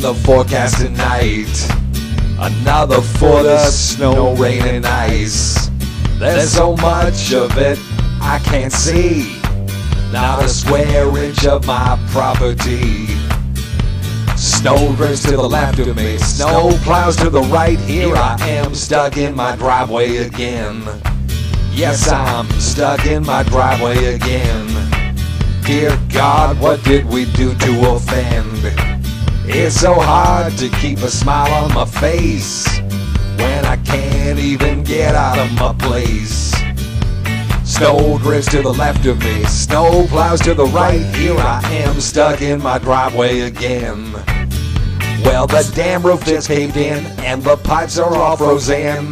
the forecast tonight. Another foot of snow, rain, and ice. There's so much of it I can't see. Not a square inch of my property. Snow drifts to the left of me, snow plows to the right. Here I am, stuck in my driveway again. Yes, I'm stuck in my driveway again. Dear God, what did we do to offend? It's so hard to keep a smile on my face when I can't even get out of my place. Snow drifts to the left of me, snow plows to the right. Here I am, stuck in my driveway again. Well, the damn roof just caved in, and the pipes are all frozen.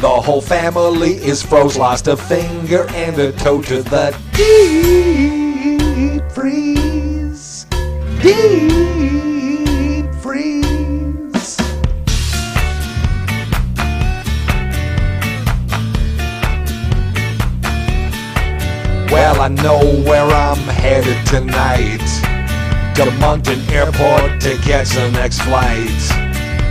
The whole family is froze, lost a finger and a toe to the deep freeze. Deep freeze. Well, I know where I'm headed tonight. To Moncton Airport to catch the next flight.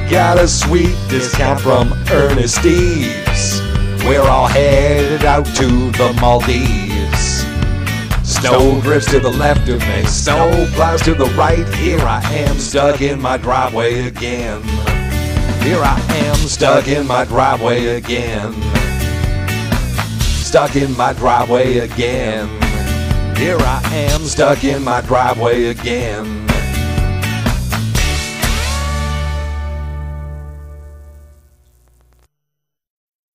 Got a sweet discount from Ernest Steve's. We're all headed out to the Maldives. Snow drifts to the left of me, snow plows to the right. Here I am, stuck in my driveway again. Here I am, stuck in my driveway again. Stuck in my driveway again. Here I am, stuck in my driveway again.